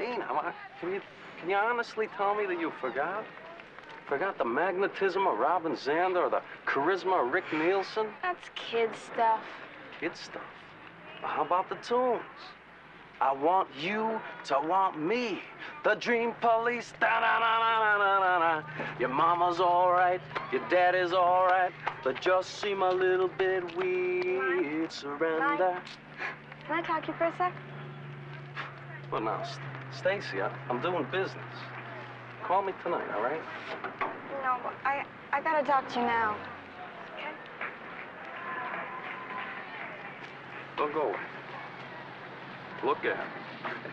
Dena, can you can you honestly tell me that you forgot? Forgot the magnetism of Robin Zander or the charisma of Rick Nielsen? That's kid stuff. Kid stuff. Well, how about the tunes? I want you to want me. The Dream Police. Da da da da da da da. Your mama's all right. Your daddy's all right. But just seem a little bit weird. Surrender. Can I talk to you for a sec? Well, now, Stacy, I'm doing business. Call me tonight, all right? No, I I gotta talk to you now. Okay? Don't go away. Look at me.